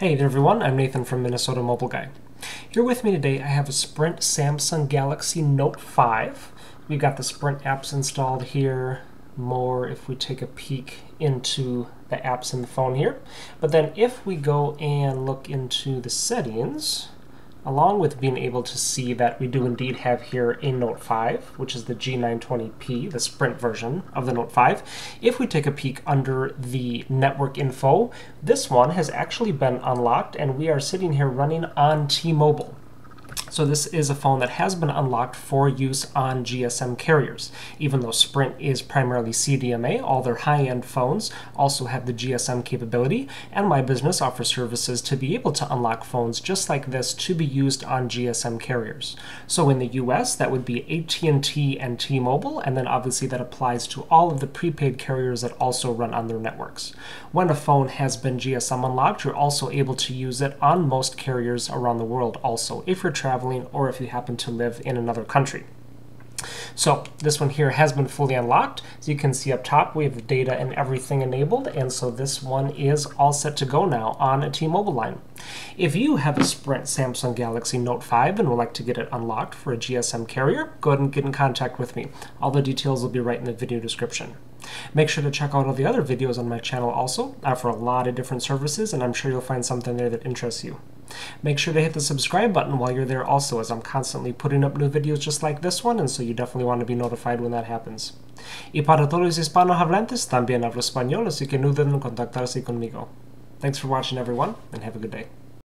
Hey there everyone, I'm Nathan from Minnesota Mobile Guy. Here with me today I have a Sprint Samsung Galaxy Note 5. We've got the Sprint apps installed here, more if we take a peek into the apps in the phone here. But then if we go and look into the settings, along with being able to see that we do indeed have here a Note 5, which is the N920P, the Sprint version of the Note 5. If we take a peek under the network info, this one has actually been unlocked and we are sitting here running on T-Mobile. So this is a phone that has been unlocked for use on GSM carriers. Even though Sprint is primarily CDMA, all their high-end phones also have the GSM capability, and my business offers services to be able to unlock phones just like this to be used on GSM carriers. So in the US, that would be AT&T and T-Mobile, and then obviously that applies to all of the prepaid carriers that also run on their networks. When a phone has been GSM unlocked, you're also able to use it on most carriers around the world also, if you're traveling traveling or if you happen to live in another country. So this one here has been fully unlocked. As you can see up top, we have data and everything enabled, and so this one is all set to go now on a T-Mobile line. If you have a Sprint Samsung Galaxy Note 5 and would like to get it unlocked for a GSM carrier, go ahead and get in contact with me. All the details will be right in the video description. Make sure to check out all the other videos on my channel also. I offer a lot of different services, and I'm sure you'll find something there that interests you. Make sure to hit the subscribe button while you're there also, as I'm constantly putting up new videos just like this one, and so you definitely want to be notified when that happens. Y para todos los hispanohablantes, también hablo español, así que no duden en contactarse conmigo. Thanks for watching everyone, and have a good day.